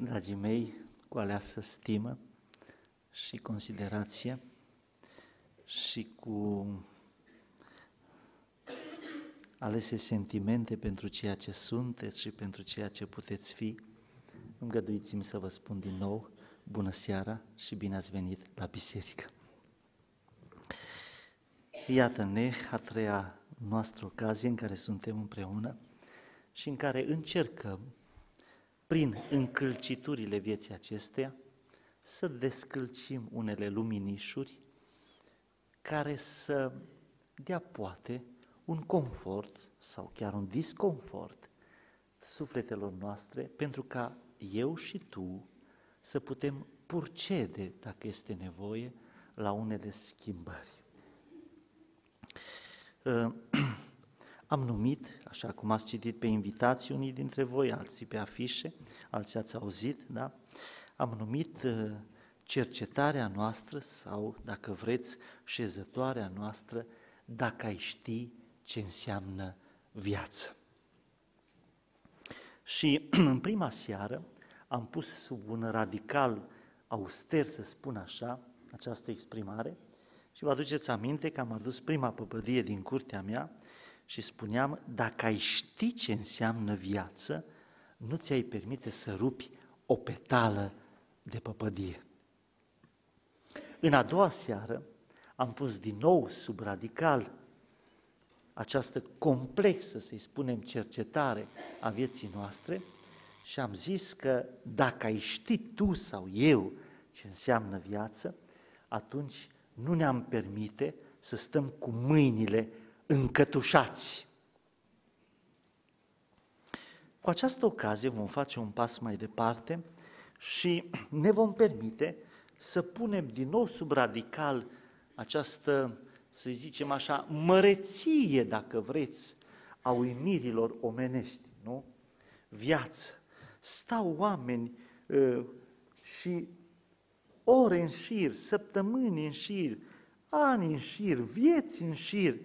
Dragii mei, cu aleasă stimă și considerație și cu alese sentimente pentru ceea ce sunteți și pentru ceea ce puteți fi, îngăduiți-mi să vă spun din nou, bună seara și bine ați venit la biserică. Iată-ne a treia noastră ocazie în care suntem împreună și în care încercăm, prin încălciturile vieții acesteia, să descălcim unele luminișuri care să dea poate un confort sau chiar un disconfort sufletelor noastre pentru ca eu și tu să putem purcede, dacă este nevoie, la unele schimbări. Am numit, așa cum ați citit pe invitații unii dintre voi, alții pe afișe, alții ați auzit, da? Am numit uh, cercetarea noastră sau, dacă vreți, șezătoarea noastră, dacă ai ști ce înseamnă viață. Și în prima seară am pus sub un radical auster, să spun așa, această exprimare, și vă aduceți aminte că am adus prima păpădie din curtea mea și spuneam, dacă ai ști ce înseamnă viață, nu ți-ai permite să rupi o petală de păpădie. În a doua seară am pus din nou sub radical această complexă, să-i spunem, cercetare a vieții noastre și am zis că dacă ai ști tu sau eu ce înseamnă viață, atunci nu ne-am permite să stăm cu mâinile încătușați. Cu această ocazie vom face un pas mai departe și ne vom permite să punem din nou sub radical această, să zicem așa, măreție, dacă vreți, a uimirilor omenești, nu? Viață. Stau oameni uh, și ore în șir, săptămâni în șir, ani în șir, vieți în șir, uh,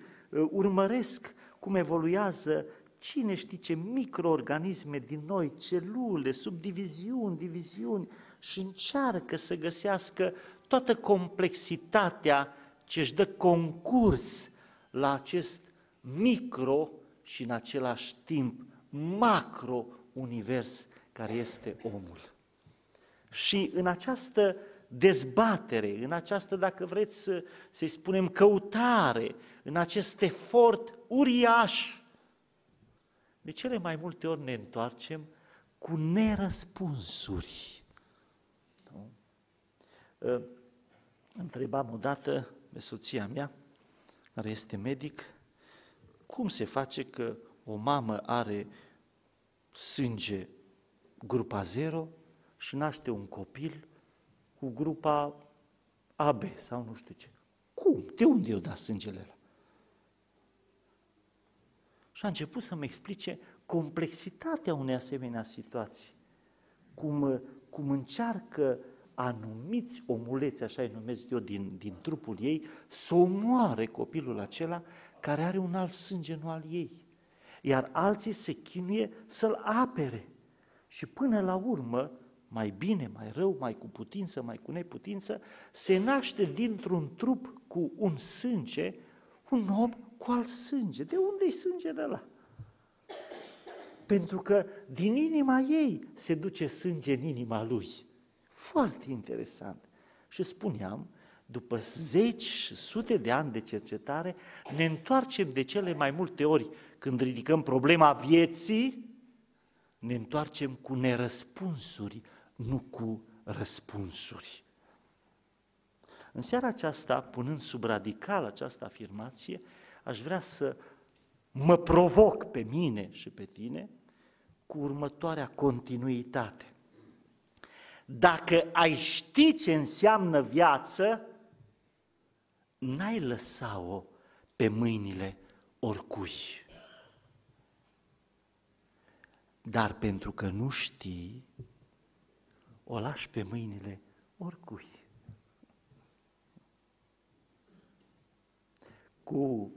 urmăresc cum evoluează cine știe ce microorganisme din noi, celule, subdiviziuni, diviziuni și încearcă să găsească toată complexitatea ce își dă concurs la acest micro și în același timp macro-univers care este omul. Și în această dezbatere, în această, dacă vreți să, să spunem, căutare, în acest efort uriaș, de cele mai multe ori ne întoarcem cu nerăspunsuri. Nu? Ă, întrebam odată pe soția mea, care este medic, cum se face că o mamă are sânge grupa 0 și naște un copil cu grupa AB sau nu știu ce. Cum? De unde eu da sângele ăla? Și a început să-mi explice complexitatea unei asemenea situații. Cum, cum încearcă anumiți omuleți, așa îi numesc eu, din, din trupul ei, să omoare copilul acela care are un alt sânge, nu al ei. Iar alții se chinuie să-l apere. Și până la urmă, mai bine, mai rău, mai cu putință, mai cu neputință, se naște dintr-un trup cu un sânge, un om cu alt sânge. De unde-i sângele ăla? Pentru că din inima ei se duce sânge în inima lui. Foarte interesant. Și spuneam, după zeci și sute de ani de cercetare, ne întoarcem de cele mai multe ori când ridicăm problema vieții, ne întoarcem cu nerăspunsuri, nu cu răspunsuri. În seara aceasta, punând sub radical această afirmație, aș vrea să mă provoc pe mine și pe tine cu următoarea continuitate. Dacă ai ști ce înseamnă viață, n-ai lăsa-o pe mâinile oricui. Dar pentru că nu știi, o lași pe mâinile oricui. Cu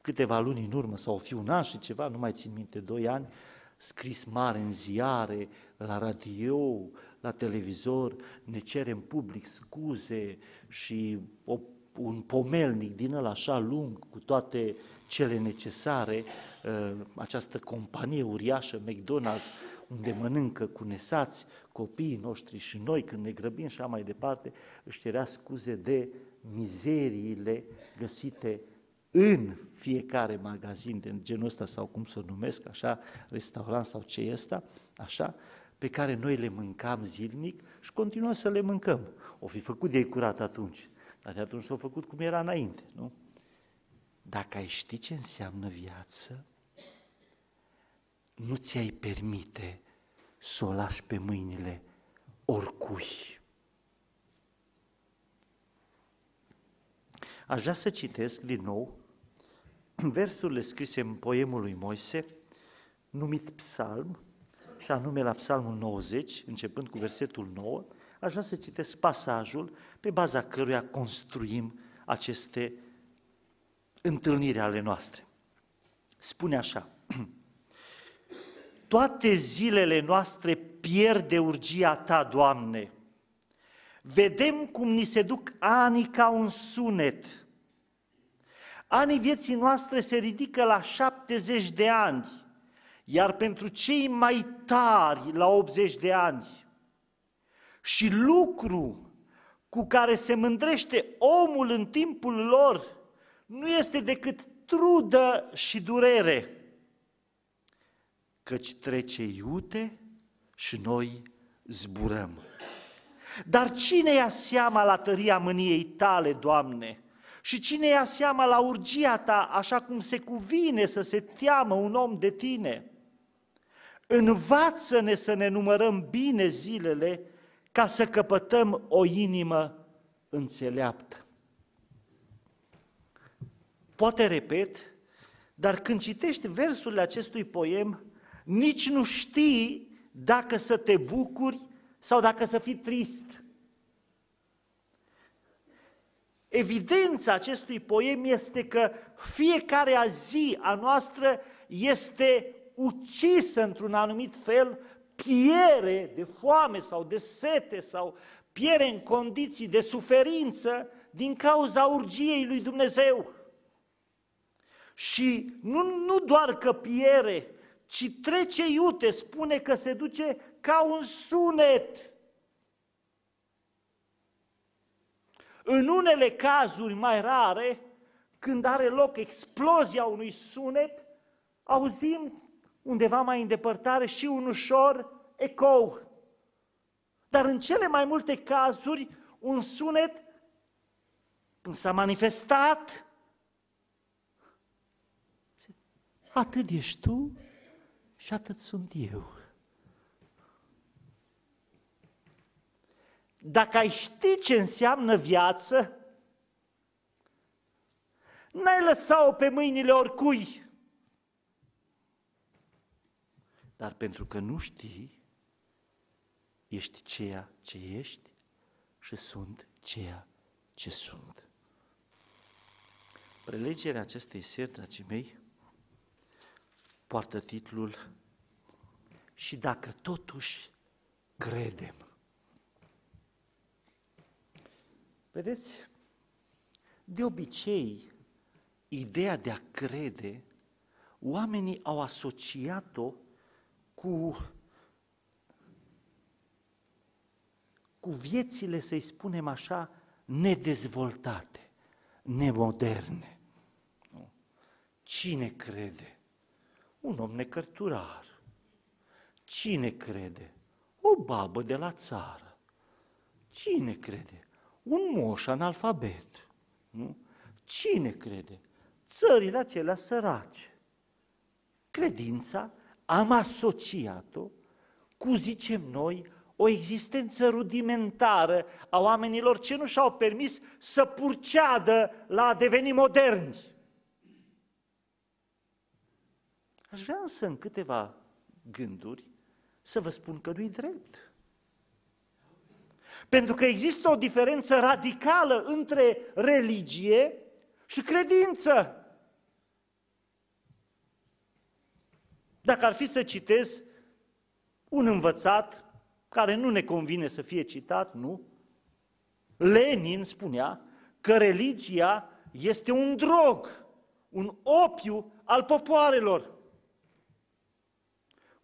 câteva luni în urmă, sau fi un an și ceva, nu mai țin minte, doi ani, scris mare în ziare, la radio, la televizor, ne cerem public scuze și o, un pomelnic din ăla așa lung, cu toate cele necesare, uh, această companie uriașă, McDonald's, unde mănâncă cu nesați copiii noștri și noi când ne grăbim și așa mai departe, își cerea scuze de mizeriile găsite în fiecare magazin de genul ăsta sau cum să o numesc, așa, restaurant sau ce e ăsta, așa, pe care noi le mâncam zilnic și continuăm să le mâncăm. O fi făcut de ei curat atunci, dar de atunci s-au făcut cum era înainte, nu? Dacă ai ști ce înseamnă viață, nu ți-ai permite să o lași pe mâinile oricui. Aș vrea să citesc din nou versurile scrise în poemul lui Moise, numit psalm, și anume la psalmul 90, începând cu versetul 9, aș vrea să citesc pasajul pe baza căruia construim aceste întâlniri ale noastre. Spune așa, toate zilele noastre pierde urgia Ta, Doamne. Vedem cum ni se duc anii ca un sunet. Anii vieții noastre se ridică la 70 de ani, iar pentru cei mai tari la 80 de ani. Și lucru cu care se mândrește omul în timpul lor nu este decât trudă și durere căci trece iute și noi zburăm. Dar cine ia seama la tăria mâniei tale, Doamne? Și cine ia seama la urgia ta, așa cum se cuvine să se teamă un om de tine? Învață-ne să ne numărăm bine zilele ca să căpătăm o inimă înțeleaptă. Poate repet, dar când citești versurile acestui poem, nici nu știi dacă să te bucuri sau dacă să fii trist. Evidența acestui poem este că fiecare zi a noastră este ucisă într-un anumit fel, piere de foame sau de sete sau piere în condiții de suferință din cauza urgiei lui Dumnezeu. Și nu, nu doar că piere, ci trece iute, spune că se duce ca un sunet. În unele cazuri mai rare, când are loc explozia unui sunet, auzim undeva mai în depărtare și un ușor ecou. Dar în cele mai multe cazuri, un sunet, când s-a manifestat, atât ești tu, și atât sunt eu. Dacă ai ști ce înseamnă viață, n-ai lăsa-o pe mâinile oricui. Dar pentru că nu știi, ești ceea ce ești și sunt ceea ce sunt. Prelegerea acestei seri, dragii mei, poartă titlul Și dacă totuși credem. Vedeți, de obicei, ideea de a crede, oamenii au asociat-o cu, cu viețile, să-i spunem așa, nedezvoltate, nemoderne. Cine crede? Un om necărturar. Cine crede? O babă de la țară. Cine crede? Un moș analfabet. Nu? Cine crede? Țările acelea sărace. Credința am asociat-o cu, zicem noi, o existență rudimentară a oamenilor ce nu și-au permis să purceadă la a deveni moderni. Aș vrea însă în câteva gânduri să vă spun că nu-i drept. Pentru că există o diferență radicală între religie și credință. Dacă ar fi să citez un învățat care nu ne convine să fie citat, nu? Lenin spunea că religia este un drog, un opiu al popoarelor.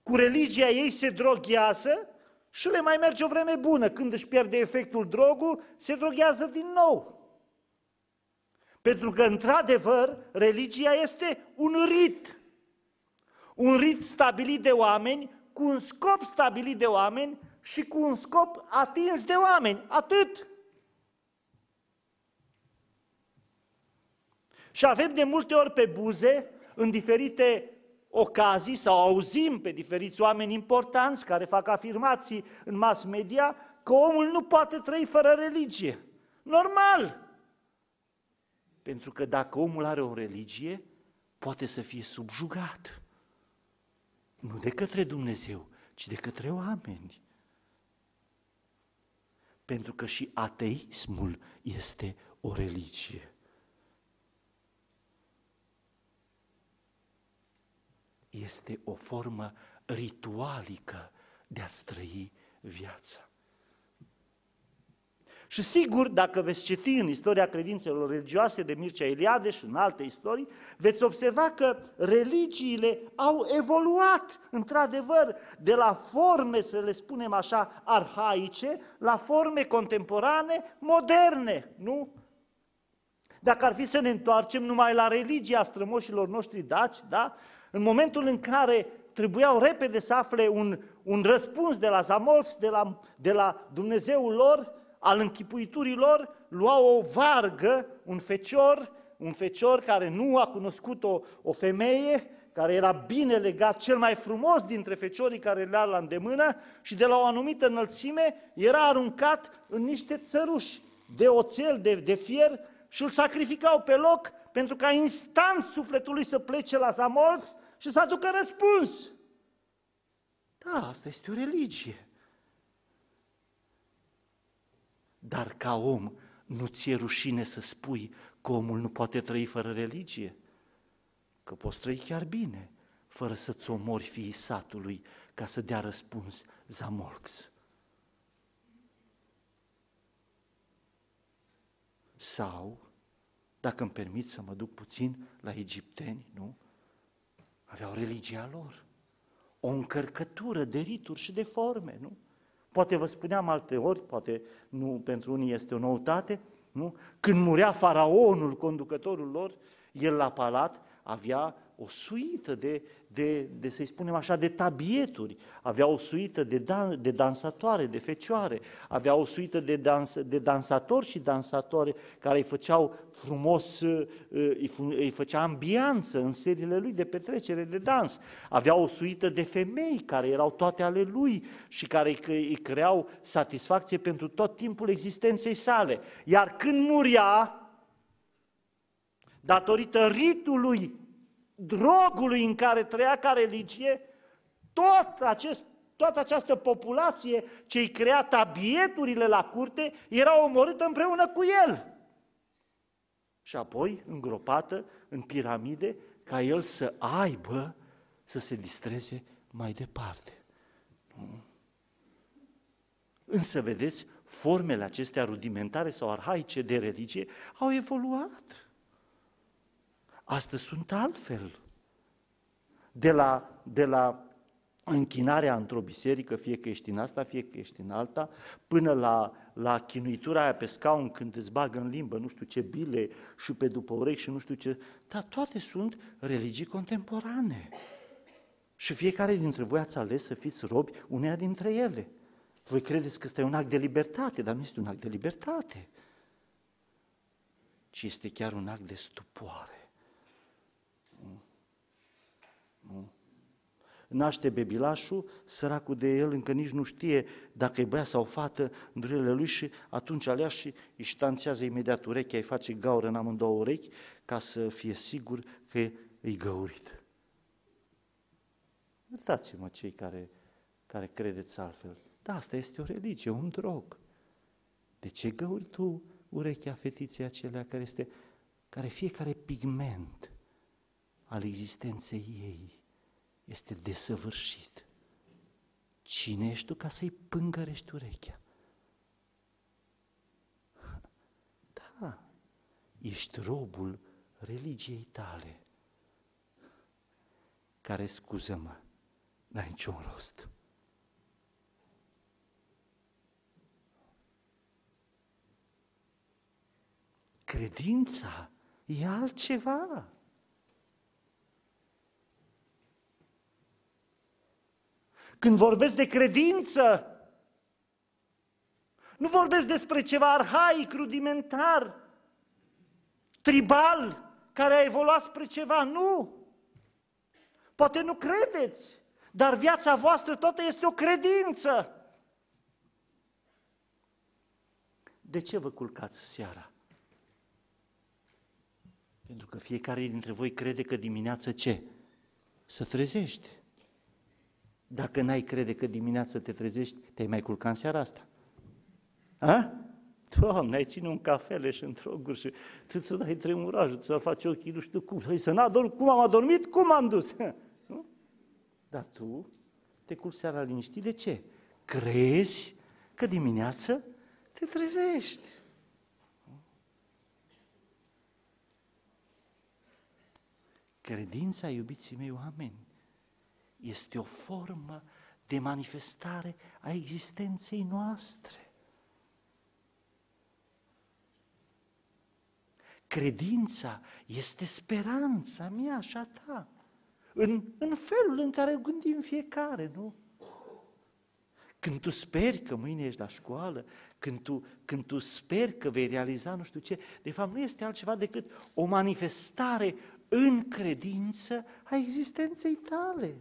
Cu religia ei se droghează și le mai merge o vreme bună. Când își pierde efectul drogul, se droghează din nou. Pentru că, într-adevăr, religia este un rit. Un rit stabilit de oameni, cu un scop stabilit de oameni și cu un scop atins de oameni. Atât. Și avem de multe ori pe buze, în diferite ocazii, sau auzim pe diferiți oameni importanți care fac afirmații în mass media, că omul nu poate trăi fără religie. Normal! Pentru că dacă omul are o religie, poate să fie subjugat. Nu de către Dumnezeu, ci de către oameni. Pentru că și ateismul este o religie. Este o formă ritualică de a-ți trăi viața. Și sigur, dacă veți citi în istoria credințelor religioase de Mircea Eliade și în alte istorii, veți observa că religiile au evoluat, într-adevăr, de la forme, să le spunem așa, arhaice, la forme contemporane, moderne, nu? Dacă ar fi să ne întoarcem numai la religia strămoșilor noștri daci, da? În momentul în care trebuiau repede să afle un, un răspuns de la Zamolfs, de la, de la Dumnezeul lor, al închipuiturii lor, luau o vargă, un fecior, un fecior care nu a cunoscut o, o femeie, care era bine legat, cel mai frumos dintre feciorii care le la îndemână și de la o anumită înălțime era aruncat în niște țăruși de oțel, de, de fier și îl sacrificau pe loc pentru ca instant sufletul lui să plece la Zamols și să aducă răspuns. Da, asta este o religie. Dar ca om, nu ți-e rușine să spui că omul nu poate trăi fără religie? Că poți trăi chiar bine, fără să-ți omori fiii satului ca să dea răspuns Zamolx. Sau, dacă îmi permit să mă duc puțin la egipteni, nu? Aveau religia lor. O încărcătură de rituri și de forme, nu? Poate vă spuneam alte ori, poate nu pentru unii este o noutate, nu? Când murea faraonul, conducătorul lor, el la palat avea o suită de, de, de să-i spunem așa, de tabieturi, avea o suită de, dan, de dansatoare, de fecioare, avea o suită de, dans, de dansatori și dansatoare care îi făceau frumos, uh, îi, îi făcea ambianță în seriile lui de petrecere de dans, avea o suită de femei care erau toate ale lui și care îi, îi creau satisfacție pentru tot timpul existenței sale. Iar când muria, datorită ritului drogului în care trăia ca religie, tot acest, toată această populație ce îi crea tabieturile la curte era omorâtă împreună cu el. Și apoi îngropată în piramide ca el să aibă să se distreze mai departe. Însă, vedeți, formele acestea rudimentare sau arhaice de religie au evoluat. Astăzi sunt altfel. De la, de la închinarea într-o biserică, fie că ești în asta, fie că ești în alta, până la, la chinuitura aia pe scaun când îți bagă în limbă nu știu ce bile și pe după urechi și nu știu ce... Dar toate sunt religii contemporane. Și fiecare dintre voi ați ales să fiți robi uneia dintre ele. Voi credeți că ăsta e un act de libertate, dar nu este un act de libertate, ci este chiar un act de stupoare. Nu. Naște bebilașul, săracul de el încă nici nu știe dacă e băiat sau fată în durerile lui și atunci alea și îi ștanțează imediat urechea, îi face gaură în amândouă urechi ca să fie sigur că e găurit. Iertați-mă cei care, care credeți altfel. Da, asta este o religie, un drog. De ce găuri tu urechea fetiței acelea care este, care fiecare pigment al existenței ei este desăvârșit. Cine ești tu ca să-i pângărești urechea? Da, ești robul religiei tale, care, scuză-mă, n-ai niciun rost. Credința e altceva. Când vorbesc de credință, nu vorbesc despre ceva arhaic, rudimentar, tribal, care a evoluat spre ceva. Nu! Poate nu credeți, dar viața voastră toată este o credință. De ce vă culcați seara? Pentru că fiecare dintre voi crede că dimineața ce? Să trezești. Dacă n-ai crede că dimineața te trezești, te-ai mai culcat în seara asta. A? Doamne, ai ține un cafele și într-o gur și tu să dai tremurajul, ți-ar face ochii, nu știu cum, să n-adorm, cum am adormit, cum am dus. Nu? Dar tu te culci seara liniștit, de ce? Crezi că dimineață te trezești. Credința, iubiții mei oameni, este o formă de manifestare a existenței noastre. Credința este speranța mea și a ta, în, în felul în care gândim fiecare, nu? Când tu speri că mâine ești la școală, când tu, când tu speri că vei realiza nu știu ce, de fapt nu este altceva decât o manifestare în credință a existenței tale.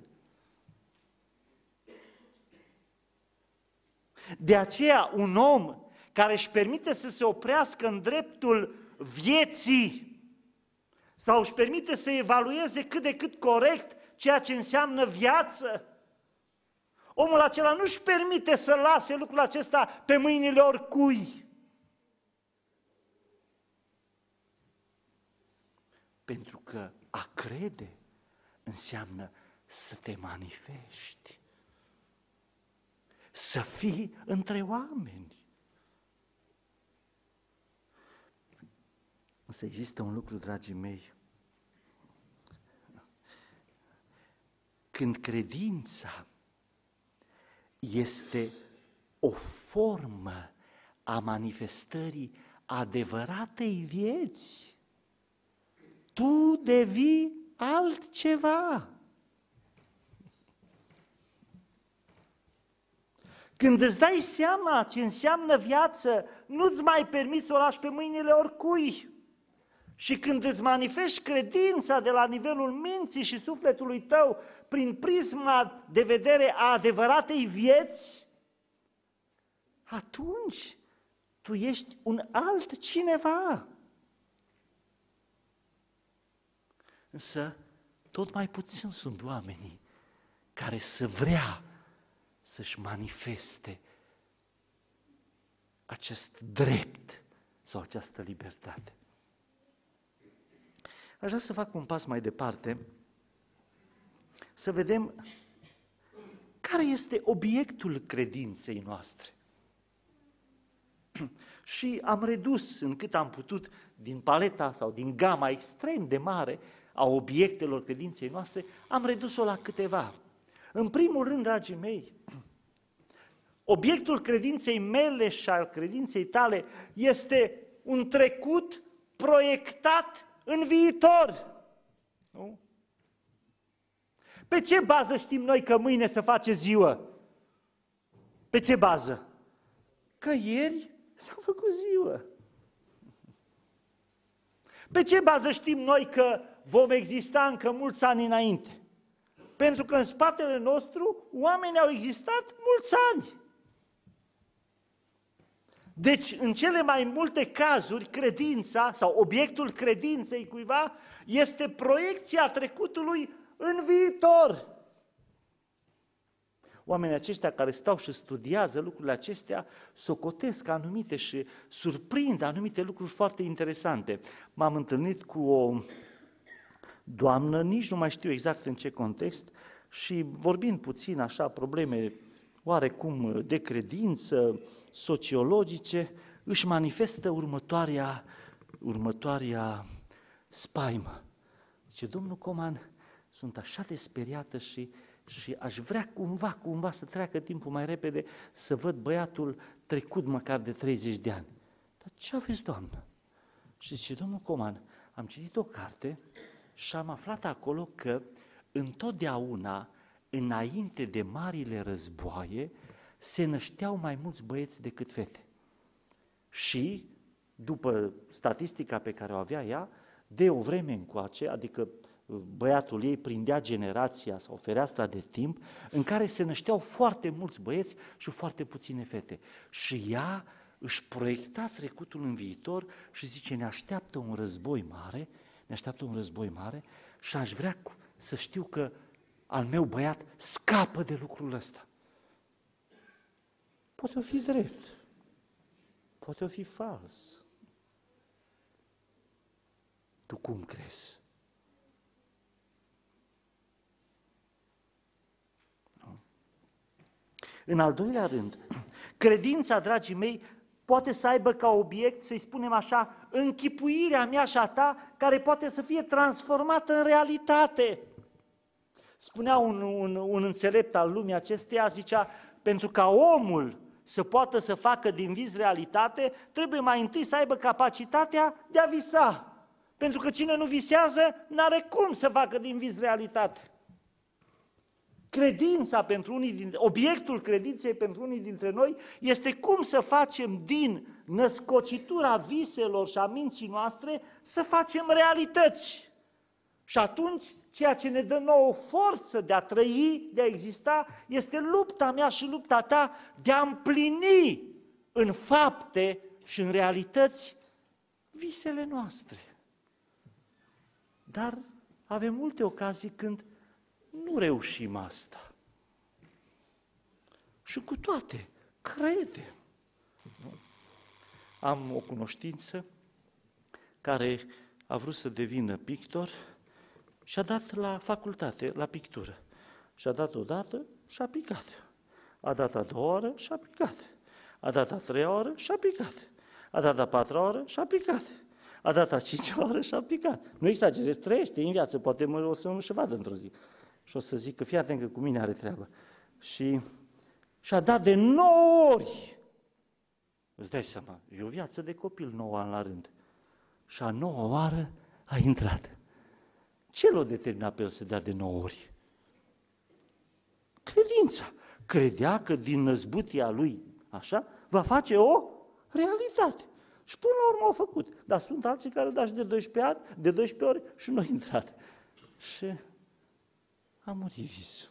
De aceea, un om care își permite să se oprească în dreptul vieții sau își permite să evalueze cât de cât corect ceea ce înseamnă viață, omul acela nu își permite să lase lucrul acesta pe mâinile oricui. Pentru că a crede înseamnă să te manifesti, să fii între oameni. Însă există un lucru, dragii mei, când credința este o formă a manifestării adevăratei vieți, tu devii altceva. Când îți dai seama ce înseamnă viață, nu-ți mai permiți să o lași pe mâinile oricui. Și când îți manifesti credința de la nivelul minții și sufletului tău prin prisma de vedere a adevăratei vieți, atunci tu ești un alt cineva. Însă, tot mai puțin sunt oamenii care să vrea să-și manifeste acest drept sau această libertate. Aș vrea să fac un pas mai departe, să vedem care este obiectul credinței noastre. Și am redus în cât am putut din paleta sau din gama extrem de mare a obiectelor credinței noastre, am redus-o la câteva. În primul rând, dragii mei, obiectul credinței mele și al credinței tale este un trecut proiectat în viitor. Nu? Pe ce bază știm noi că mâine se face ziua? Pe ce bază? Că ieri s-a făcut ziua. Pe ce bază știm noi că vom exista încă mulți ani înainte? Pentru că în spatele nostru oamenii au existat mulți ani. Deci, în cele mai multe cazuri, credința sau obiectul credinței cuiva este proiecția trecutului în viitor. Oamenii aceștia care stau și studiază lucrurile acestea, socotesc anumite și surprind anumite lucruri foarte interesante. M-am întâlnit cu o doamnă, nici nu mai știu exact în ce context, și vorbind puțin așa probleme oarecum de credință, sociologice, își manifestă următoarea, următoarea spaimă. Zice, domnul Coman, sunt așa de speriată și, și aș vrea cumva, cumva să treacă timpul mai repede să văd băiatul trecut măcar de 30 de ani. Dar ce aveți, doamnă? Și zice, domnul Coman, am citit o carte și am aflat acolo că întotdeauna, înainte de marile războaie, se nășteau mai mulți băieți decât fete. Și, după statistica pe care o avea ea, de o vreme încoace, adică uh, băiatul ei prindea generația sau fereastra de timp în care se nășteau foarte mulți băieți și foarte puține fete. Și ea își proiecta trecutul în viitor și zice, ne așteaptă un război mare, ne așteaptă un război mare și aș vrea să știu că al meu băiat scapă de lucrul ăsta. Poate o fi drept, poate o fi fals. Tu cum crezi? Nu? În al doilea rând, credința, dragii mei, poate să aibă ca obiect, să-i spunem așa, închipuirea mea și a ta, care poate să fie transformată în realitate. Spunea un, un, un înțelept al lumii acesteia, zicea, pentru ca omul să poată să facă din vis realitate, trebuie mai întâi să aibă capacitatea de a visa. Pentru că cine nu visează, n-are cum să facă din vis realitate. Credința pentru unii dintre, obiectul credinței pentru unii dintre noi este cum să facem din născocitura viselor și a minții noastre să facem realități. Și atunci, ceea ce ne dă nouă forță de a trăi, de a exista, este lupta mea și lupta ta de a împlini în fapte și în realități visele noastre. Dar avem multe ocazii când nu reușim asta. Și cu toate, crede. Am o cunoștință care a vrut să devină pictor și a dat la facultate, la pictură. Și a dat o dată și a picat. A dat a doua oră și a picat. A dat a treia oră și a picat. A dat a patra oră și a picat. A dat a cincea oră și a picat. Nu exagerez, trăiește în viață, poate mă, o să nu și vadă într-o zi și o să zic că fii atent că cu mine are treabă. Și și-a dat de nouă ori. Îți dai seama, e o viață de copil nouă ani la rând. Și a nouă oară a intrat. Ce l-a determinat pe el să dea de nouă ori? Credința. Credea că din năzbutia lui, așa, va face o realitate. Și până la urmă au făcut. Dar sunt alții care au dat și de 12, ani, de 12 ori și nu au intrat. Și a murit visul.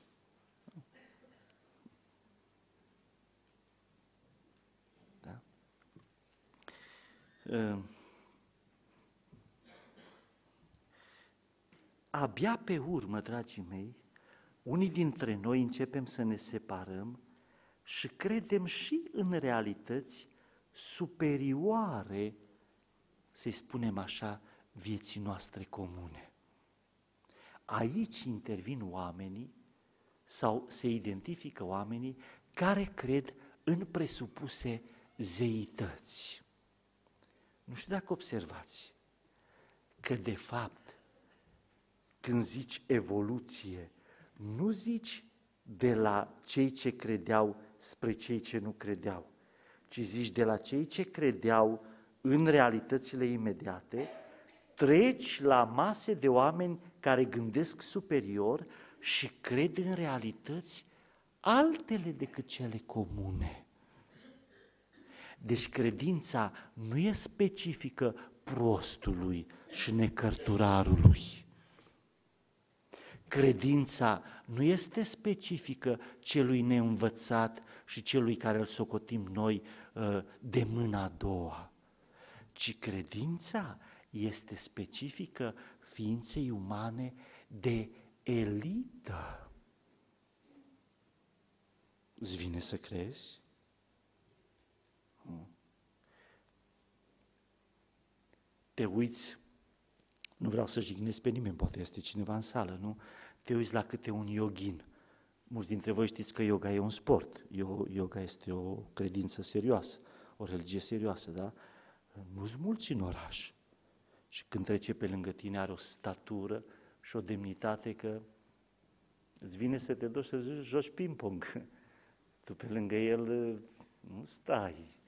Da? Ehm. Abia pe urmă, dragii mei, unii dintre noi începem să ne separăm și credem și în realități superioare, să-i spunem așa, vieții noastre comune. Aici intervin oamenii sau se identifică oamenii care cred în presupuse zeități. Nu știu dacă observați că de fapt când zici evoluție, nu zici de la cei ce credeau spre cei ce nu credeau, ci zici de la cei ce credeau în realitățile imediate, treci la mase de oameni care gândesc superior și cred în realități altele decât cele comune. Deci credința nu e specifică prostului și necărturarului. Credința nu este specifică celui neînvățat și celui care îl socotim noi uh, de mâna a doua, ci credința este specifică ființei umane de elită. Îți vine să crezi? Te uiți, nu vreau să jignesc pe nimeni, poate este cineva în sală, nu? Te uiți la câte un yogin Mulți dintre voi știți că yoga e un sport, yoga este o credință serioasă, o religie serioasă, da? Nu-s mulți în oraș. Și când trece pe lângă tine are o statură și o demnitate că îți vine să te duci să joci ping-pong. Tu pe lângă el nu stai.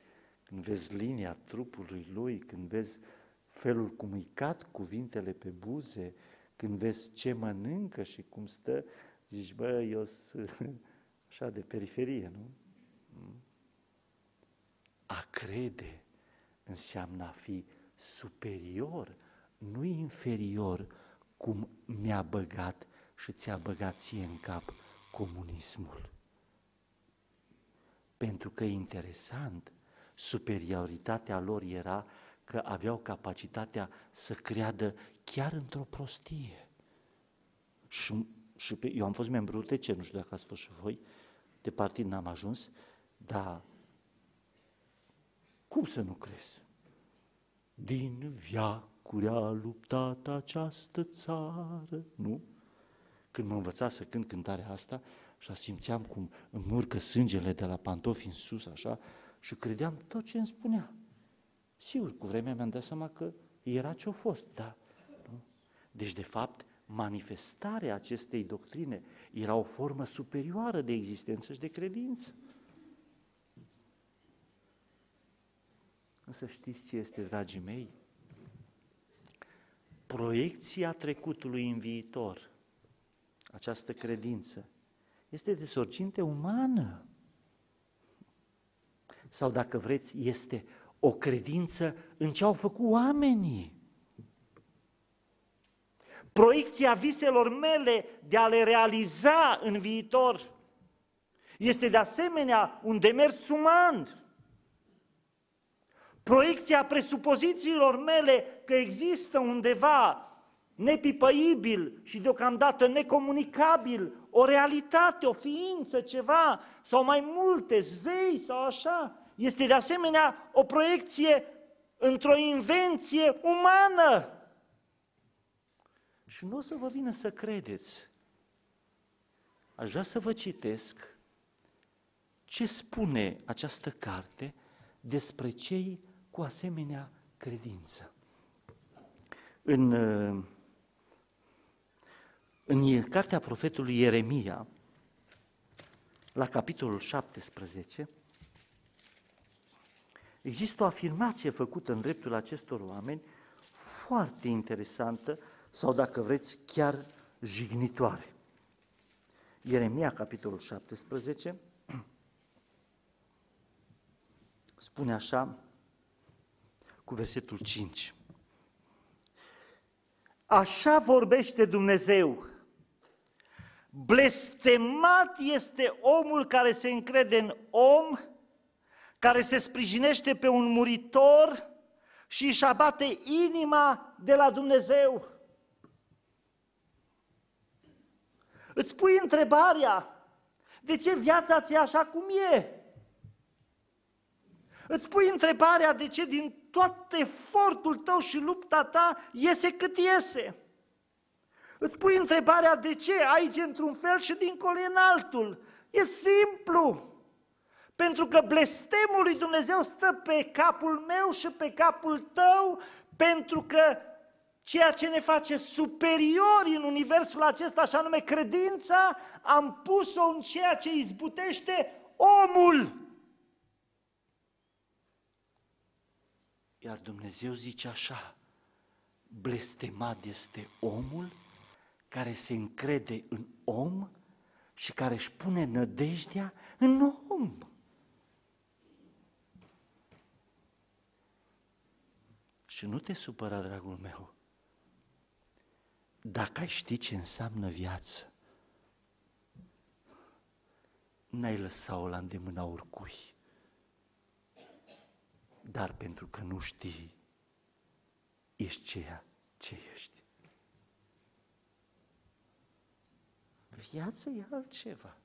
Când vezi linia trupului lui, când vezi felul cum îi cad cuvintele pe buze, când vezi ce mănâncă și cum stă, zici, bă, eu sunt așa de periferie, nu? A crede înseamnă a fi superior, nu inferior, cum mi-a băgat și ți-a băgat ție în cap comunismul. Pentru că interesant, superioritatea lor era că aveau capacitatea să creadă chiar într-o prostie. Și, și pe, eu am fost membru UTC, nu știu dacă ați fost și voi, de partid n-am ajuns, dar cum să nu crezi? Din viacuri a luptat această țară, nu? Când mă învăța să cânt cântarea asta, și simțeam cum îmi urcă sângele de la pantofi în sus, așa, și credeam tot ce îmi spunea. Sigur, cu vremea mi-am dat seama că era ce-a fost, da. Nu? Deci, de fapt, manifestarea acestei doctrine era o formă superioară de existență și de credință. Însă știți ce este, dragii mei? Proiecția trecutului în viitor, această credință, este de sorginte umană. Sau dacă vreți, este o credință în ce au făcut oamenii. Proiecția viselor mele de a le realiza în viitor este de asemenea un demers uman. Proiecția presupozițiilor mele că există undeva nepipăibil și deocamdată necomunicabil o realitate, o ființă, ceva, sau mai multe, zei sau așa, este de asemenea o proiecție într-o invenție umană. Și nu o să vă vină să credeți. Aș vrea să vă citesc ce spune această carte despre cei cu asemenea credință. În, în cartea profetului Ieremia, la capitolul 17, Există o afirmație făcută în dreptul acestor oameni foarte interesantă sau, dacă vreți, chiar jignitoare. Ieremia, capitolul 17, spune așa, cu versetul 5. Așa vorbește Dumnezeu. Blestemat este omul care se încrede în om care se sprijinește pe un muritor și își abate inima de la Dumnezeu. Îți pui întrebarea, de ce viața ți așa cum e? Îți pui întrebarea de ce din tot efortul tău și lupta ta iese cât iese. Îți pui întrebarea de ce aici într-un fel și dincolo în altul. E simplu. Pentru că blestemul lui Dumnezeu stă pe capul meu și pe capul tău, pentru că ceea ce ne face superiori în universul acesta, așa nume credința, am pus-o în ceea ce izbutește omul. Iar Dumnezeu zice așa, blestemat este omul care se încrede în om și care își pune nădejdea în om. Și nu te supăra, dragul meu, dacă ai ști ce înseamnă viață, n-ai lăsa-o la îndemâna oricui. Dar pentru că nu știi, ești ceea ce ești. Viața e altceva.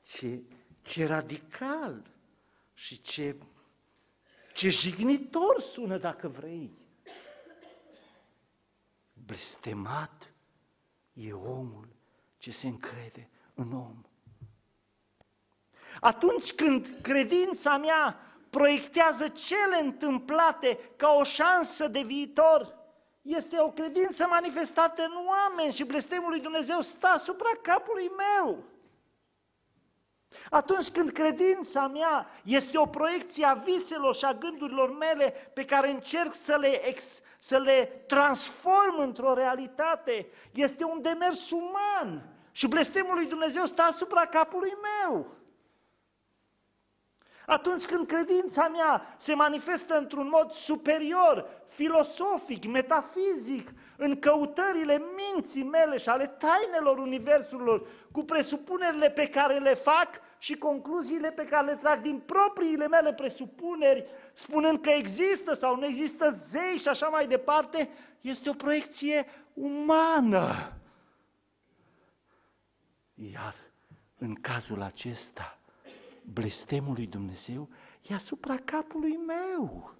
Ce, ce radical și ce, ce jignitor sună dacă vrei. blestemat e omul ce se încrede în om. Atunci când credința mea proiectează cele întâmplate ca o șansă de viitor, este o credință manifestată în oameni și blestemul lui Dumnezeu stă asupra capului meu. Atunci când credința mea este o proiecție a viselor și a gândurilor mele pe care încerc să le, ex, să le transform într-o realitate, este un demers uman și blestemul lui Dumnezeu stă asupra capului meu. Atunci când credința mea se manifestă într-un mod superior, filosofic, metafizic, în căutările minții mele și ale tainelor universurilor, cu presupunerile pe care le fac și concluziile pe care le trag din propriile mele presupuneri, spunând că există sau nu există zei și așa mai departe, este o proiecție umană. Iar în cazul acesta, blestemul lui Dumnezeu e asupra capului meu.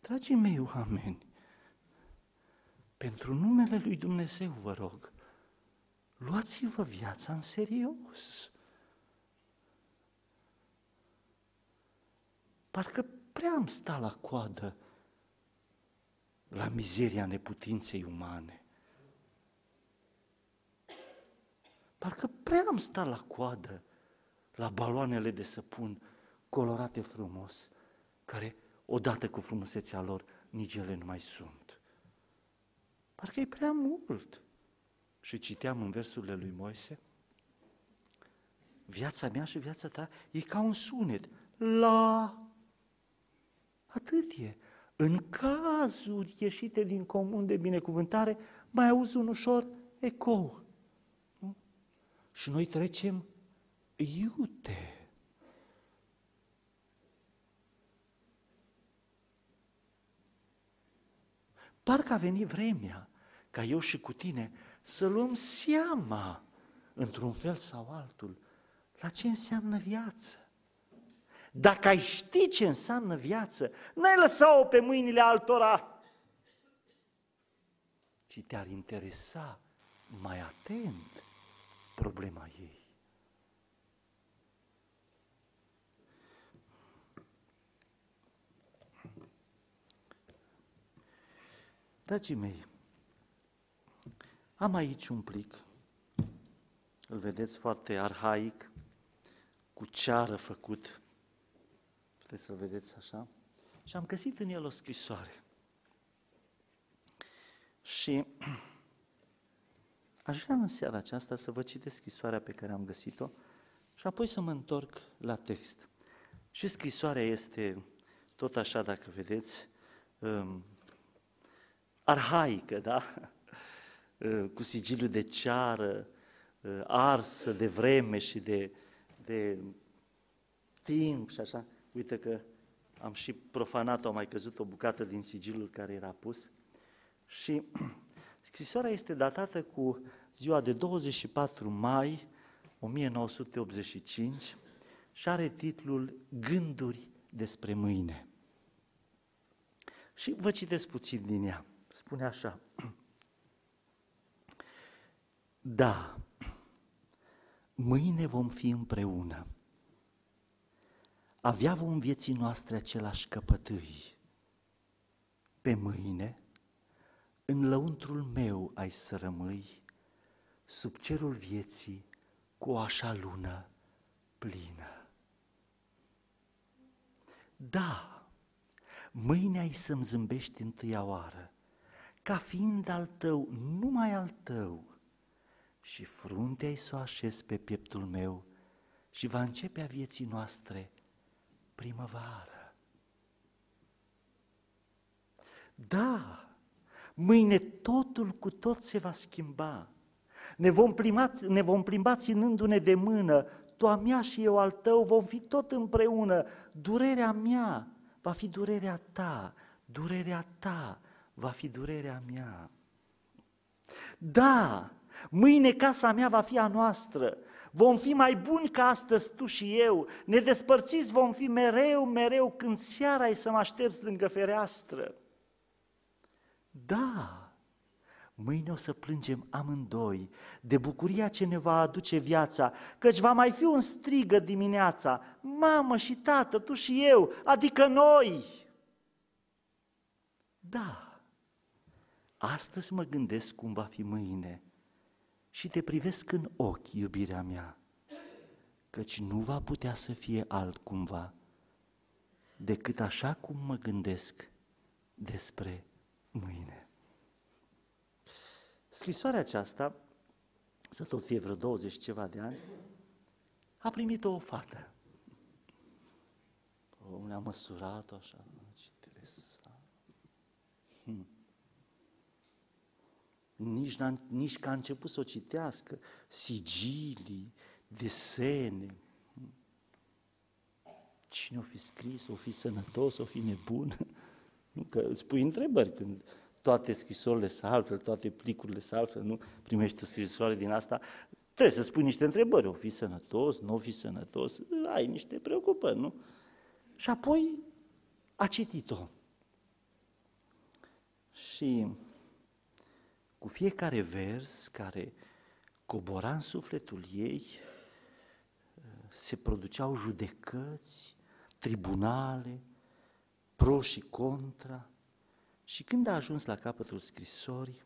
Dragii mei oameni, pentru numele lui Dumnezeu vă rog, luați-vă viața în serios. Parcă prea am stat la coadă la mizeria neputinței umane. Parcă prea am stat la coadă la baloanele de săpun colorate frumos, care, odată cu frumusețea lor, nici ele nu mai sunt. Parcă e prea mult. Și citeam în versurile lui Moise, viața mea și viața ta e ca un sunet. La... Atât e. În cazuri ieșite din comun de binecuvântare, mai auzi un ușor ecou. Și noi trecem iute. Parcă a venit vremea ca eu și cu tine să luăm seama, într-un fel sau altul, la ce înseamnă viață. Dacă ai ști ce înseamnă viață, n-ai lăsa-o pe mâinile altora, ci te-ar interesa mai atent problema ei. Dragii mei, am aici un plic, îl vedeți foarte arhaic, cu ceară făcut, puteți să-l vedeți așa, și am găsit în el o scrisoare. Și Aș vrea în seara aceasta să vă citesc scrisoarea pe care am găsit-o și apoi să mă întorc la text. Și scrisoarea este tot așa, dacă vedeți, um, arhaică, da? Uh, cu sigiliu de ceară, uh, arsă de vreme și de, de timp și așa. Uite că am și profanat-o, am mai căzut o bucată din sigilul care era pus. Și Scrisoarea este datată cu ziua de 24 mai 1985 și are titlul Gânduri despre mâine. Și vă citesc puțin din ea. Spune așa. Da, mâine vom fi împreună. Avea vom vieții noastre același căpătâi. Pe mâine în lăuntrul meu ai să rămâi, sub cerul vieții, cu o așa lună plină. Da, mâine ai să-mi zâmbești întâia oară, ca fiind al tău, numai al tău, și fruntea ai să o așez pe pieptul meu și va începe a vieții noastre primăvară. Da, Mâine totul cu tot se va schimba. Ne vom plimba, ne vom plimba ținându-ne de mână, tu a mea și eu al tău vom fi tot împreună. Durerea mea va fi durerea ta, durerea ta va fi durerea mea. Da, mâine casa mea va fi a noastră, vom fi mai buni ca astăzi tu și eu, ne despărțiți vom fi mereu, mereu când seara ai să mă aștepți lângă fereastră. Da, mâine o să plângem amândoi de bucuria ce ne va aduce viața, căci va mai fi un strigă dimineața, mamă și tată, tu și eu, adică noi. Da, astăzi mă gândesc cum va fi mâine și te privesc în ochi, iubirea mea, căci nu va putea să fie altcumva decât așa cum mă gândesc despre mâine. Scrisoarea aceasta, să tot fie vreo 20 ceva de ani, a primit o fată. O, ne-a măsurat așa, ce interesant. Hmm. Nici, nici că a început să o citească, sigilii, desene. Hmm. Cine o fi scris, o fi sănătos, o fi nebun? Nu? Că îți pui întrebări când toate scrisorile sunt altfel, toate plicurile sunt altfel, nu primești o scrisoare din asta, trebuie să spui niște întrebări, o fi sănătos, nu o fi sănătos, ai niște preocupări, nu? Și apoi a citit-o. Și cu fiecare vers care cobora în sufletul ei, se produceau judecăți, tribunale, pro și contra. Și când a ajuns la capătul scrisorii,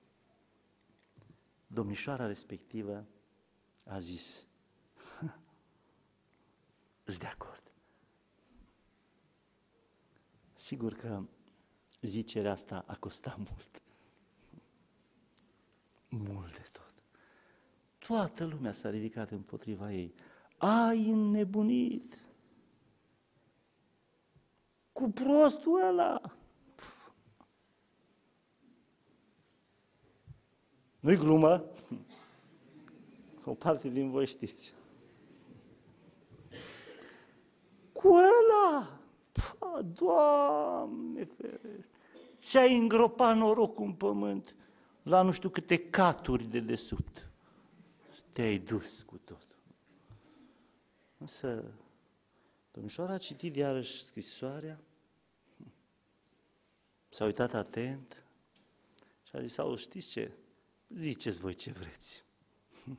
domnișoara respectivă a zis, îți de acord. Sigur că zicerea asta a costat mult. Mult de tot. Toată lumea s-a ridicat împotriva ei. Ai înnebunit! Cu prostul ăla. Nu-i glumă? O parte din voi știți. Cu ăla! Pa, Doamne ferește! Ți-ai îngropat norocul în pământ la nu știu câte caturi de desubt. Te-ai dus cu tot. Însă, domnișoara a citit iarăși scrisoarea S-a uitat atent și a zis, sau știți ce? Ziceți voi ce vreți.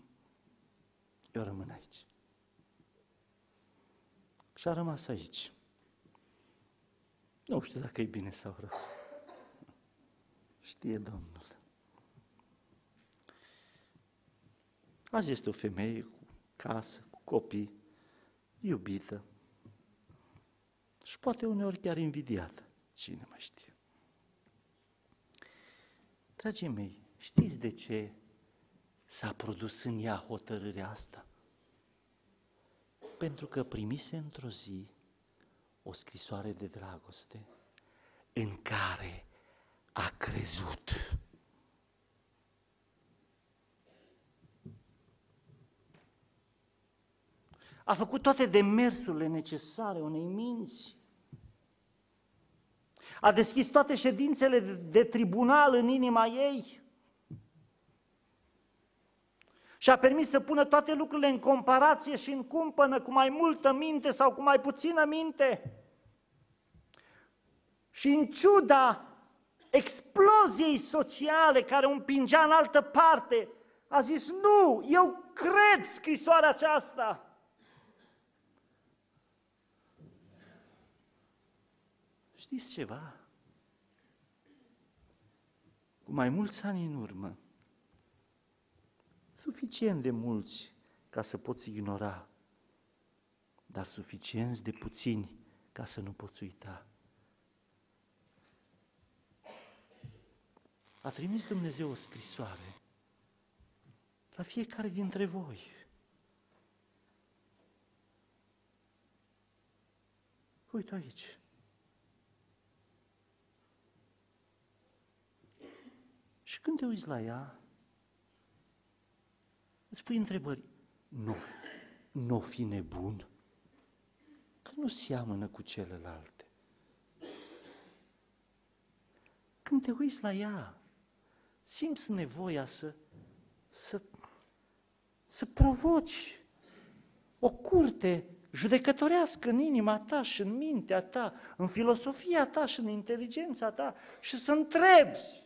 Eu rămân aici. Și a rămas aici. Nu știu dacă e bine sau rău. Știe Domnul. Azi este o femeie cu casă, cu copii, iubită și poate uneori chiar invidiată. Cine mai știe? Dragii mei, știți de ce s-a produs în ea hotărârea asta? Pentru că primise într-o zi o scrisoare de dragoste în care a crezut. A făcut toate demersurile necesare unei minți a deschis toate ședințele de tribunal în inima ei și a permis să pună toate lucrurile în comparație și în cumpănă cu mai multă minte sau cu mai puțină minte. Și în ciuda exploziei sociale care o împingea în altă parte, a zis, nu, eu cred scrisoarea aceasta. Știți ceva? Cu mai mulți ani în urmă, suficient de mulți ca să poți ignora, dar suficienți de puțini ca să nu poți uita. A trimis Dumnezeu o scrisoare la fiecare dintre voi. Uite aici. Și când te uiți la ea, îți pui întrebări. Nu, nu fi nebun, că nu seamănă cu celelalte. Când te uiți la ea, simți nevoia să, să, să provoci o curte judecătorească în inima ta și în mintea ta, în filosofia ta și în inteligența ta și să întrebi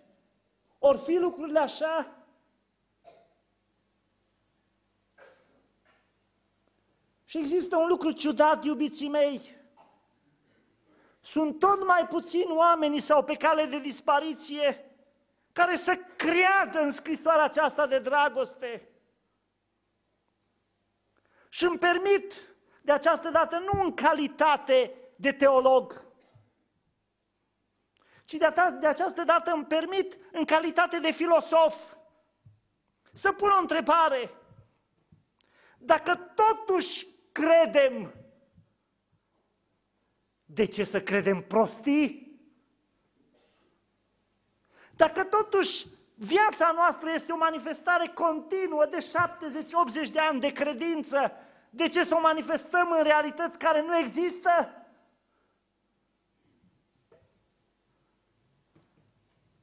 Or fi lucrurile așa? Și există un lucru ciudat, iubiții mei. Sunt tot mai puțini oameni sau pe cale de dispariție care să creadă în scrisoarea aceasta de dragoste. Și îmi permit de această dată nu în calitate de teolog, ci de, de această dată îmi permit în calitate de filosof să pun o întrebare. Dacă totuși credem, de ce să credem prostii? Dacă totuși viața noastră este o manifestare continuă de 70-80 de ani de credință, de ce să o manifestăm în realități care nu există?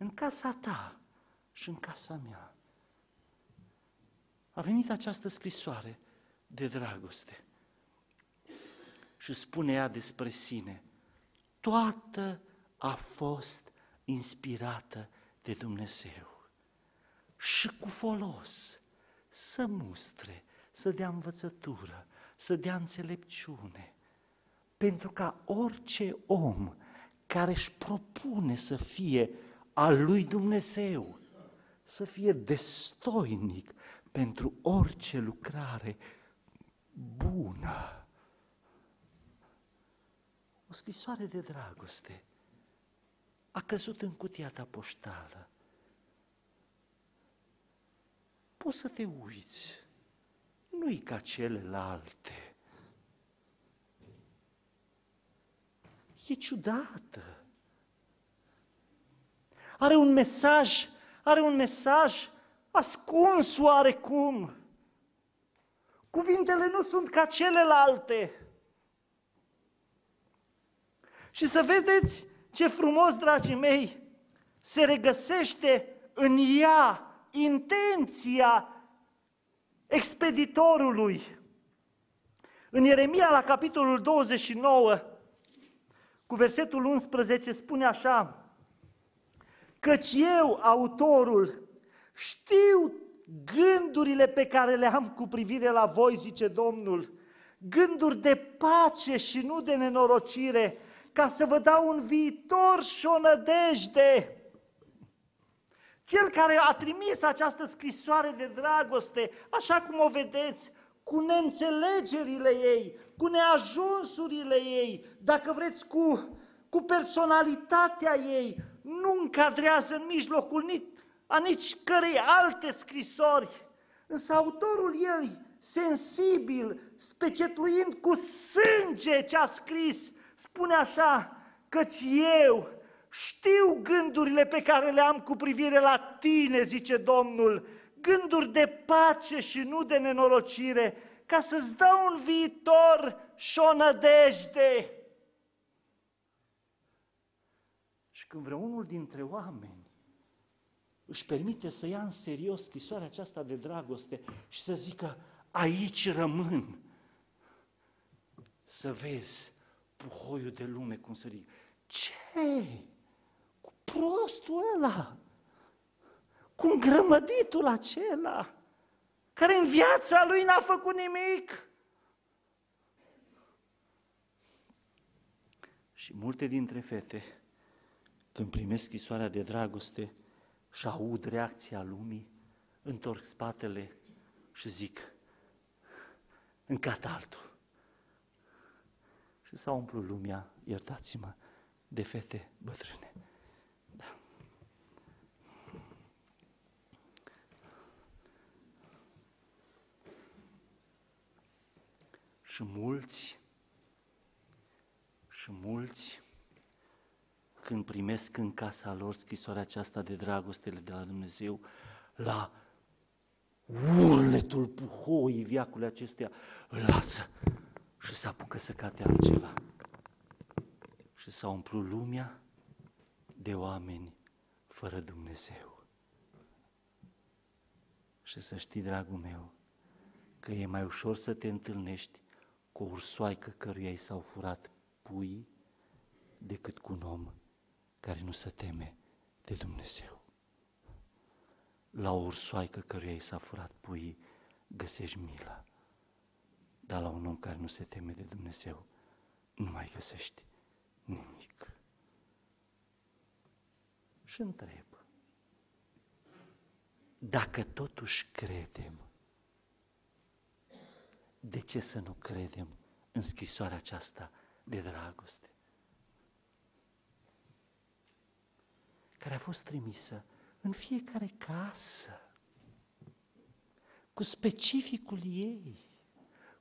În casa ta și în casa mea. A venit această scrisoare de dragoste. Și spune ea despre sine, toată a fost inspirată de Dumnezeu. Și cu folos să mustre, să dea învățătură, să dea înțelepciune, pentru ca orice om care își propune să fie al lui Dumnezeu, să fie destoinic pentru orice lucrare bună. O scrisoare de dragoste a căzut în cutia ta poștală. Poți să te uiți, nu-i ca celelalte. E ciudată. Are un mesaj, are un mesaj ascuns oarecum. Cuvintele nu sunt ca celelalte. Și să vedeți ce frumos, dragii mei, se regăsește în ea intenția expeditorului. În Ieremia, la capitolul 29, cu versetul 11, spune așa, Căci eu, autorul, știu gândurile pe care le am cu privire la voi, zice Domnul, gânduri de pace și nu de nenorocire, ca să vă dau un viitor și o nădejde. Cel care a trimis această scrisoare de dragoste, așa cum o vedeți, cu neînțelegerile ei, cu neajunsurile ei, dacă vreți, cu, cu personalitatea ei, nu încadrează în mijlocul nici, a nici cărei alte scrisori. Însă autorul ei, sensibil, specietluind cu sânge ce a scris, spune așa, căci eu știu gândurile pe care le am cu privire la tine, zice Domnul, gânduri de pace și nu de nenorocire, ca să-ți dau un viitor și o nădejde. Și când vreunul dintre oameni își permite să ia în serios scrisoarea aceasta de dragoste și să zică, aici rămân, să vezi puhoiul de lume cum să ridică. Ce? Cu prostul ăla, cu îngrămăditul acela, care în viața lui n-a făcut nimic. Și multe dintre fete, când primesc scrisoarea de dragoste și aud reacția lumii, întorc spatele și zic, încat altul și s-a umplut lumea, iertați-mă, de fete bătrâne. Da. Și mulți, și mulți, când primesc în casa lor scrisoarea aceasta de dragostele de la Dumnezeu, la urletul puhoii viacului acesteia, îl lasă și se apucă să cate altceva. Și s-a umplut lumea de oameni fără Dumnezeu. Și să știi, dragul meu, că e mai ușor să te întâlnești cu o ursoaică căruia i s-au furat pui decât cu un om care nu se teme de Dumnezeu. la o ursoaică căruia i s-a furat puii, găsești milă. Dar la un om care nu se teme de Dumnezeu, nu mai găsești nimic. Și întreb, dacă totuși credem, de ce să nu credem în scrisoarea aceasta de dragoste? Care a fost trimisă în fiecare casă, cu specificul ei,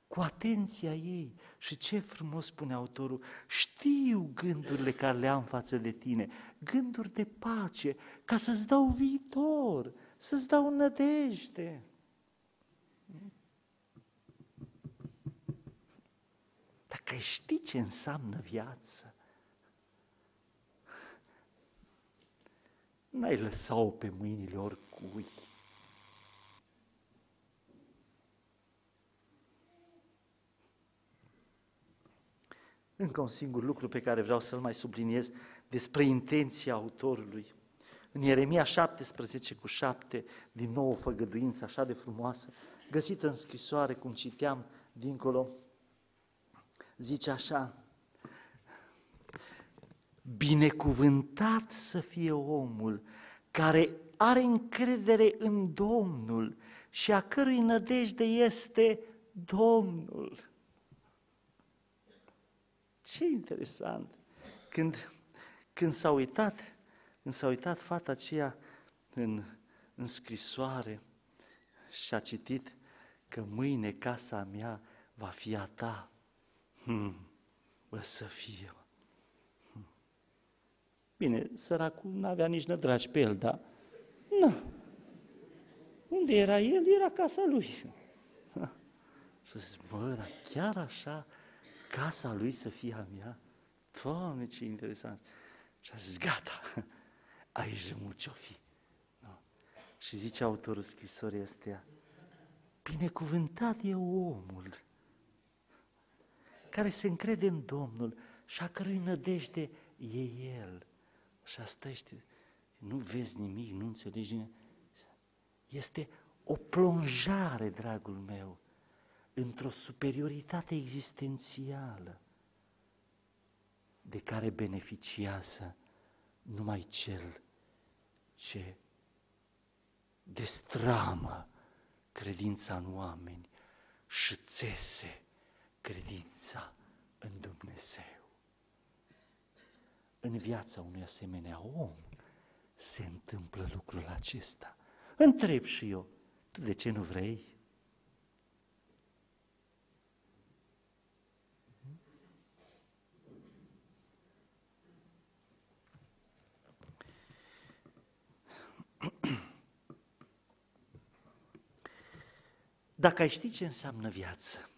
cu atenția ei. Și ce frumos spune autorul, știu gândurile care le am față de tine, gânduri de pace, ca să-ți dau viitor, să-ți dau nădejde. Dacă știi ce înseamnă viață, n-ai lăsa-o pe mâinile oricui. Încă un singur lucru pe care vreau să-l mai subliniez despre intenția autorului. În Ieremia 17 cu 7, din nou o făgăduință așa de frumoasă, găsită în scrisoare, cum citeam dincolo, zice așa, Binecuvântat să fie omul care are încredere în Domnul și a cărui nădejde este Domnul. Ce interesant! Când, când s-a uitat, când s-a uitat fata aceea în, în scrisoare și a citit că mâine casa mea va fi a ta, hmm, bă, să fie. Hmm. Bine, săracul nu avea nici nădragi pe el, dar nu. Unde era el, era casa lui. Și zic, bă, chiar așa casa lui să fie a mea? Doamne, ce interesant! Și a zis, gata, aici mult ce-o fi. No. Și zice autorul scrisorii astea, binecuvântat e omul care se încrede în Domnul și a cărui nădejde e El. Și asta este, nu vezi nimic, nu înțelegi nimic. Este o plonjare, dragul meu, într-o superioritate existențială de care beneficiază numai cel ce destramă credința în oameni și țese credința în Dumnezeu. În viața unui asemenea om se întâmplă lucrul acesta. Întreb și eu, tu de ce nu vrei? Dacă ai ști ce înseamnă viață,